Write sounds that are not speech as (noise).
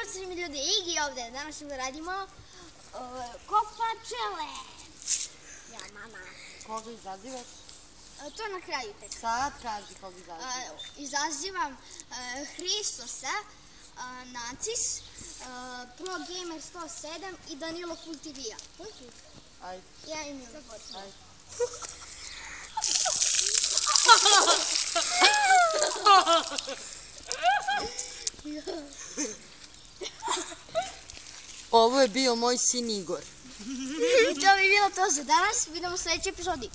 pozdrav svim ljudi, Igi ovde. Danas ćemo da radimo uh, kopačele. Ja, mama. Koga izazivaš? Uh, to na kraju tek. Sad kaži koga izazivaš. Uh, izazivam Hristosa, Nacis, Pro Gamer 107 i Danilo Kultivija. Ajde, Ja im imam. ajde. (laughs) (laughs) (laughs) Ovo je bio moj sin Igor. (laughs) To bi bilo to za danas. Vidimo u sledećoj epizodi.